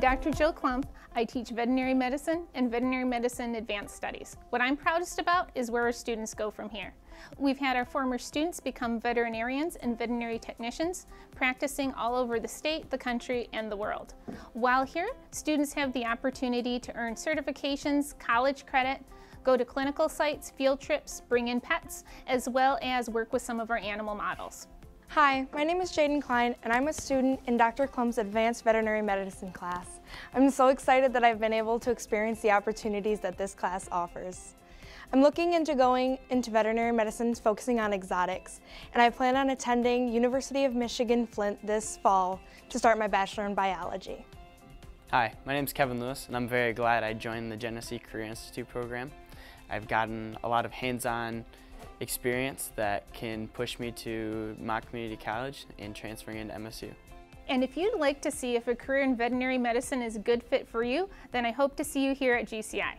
Dr. Jill Klump. I teach veterinary medicine and veterinary medicine advanced studies. What I'm proudest about is where our students go from here. We've had our former students become veterinarians and veterinary technicians, practicing all over the state, the country, and the world. While here, students have the opportunity to earn certifications, college credit, go to clinical sites, field trips, bring in pets, as well as work with some of our animal models. Hi, my name is Jaden Klein and I'm a student in Dr. Klump's Advanced Veterinary Medicine class. I'm so excited that I've been able to experience the opportunities that this class offers. I'm looking into going into veterinary medicine focusing on exotics and I plan on attending University of Michigan Flint this fall to start my Bachelor in Biology. Hi, my name is Kevin Lewis and I'm very glad I joined the Genesee Career Institute program. I've gotten a lot of hands-on experience that can push me to my Community College and transferring into MSU. And if you'd like to see if a career in veterinary medicine is a good fit for you, then I hope to see you here at GCI.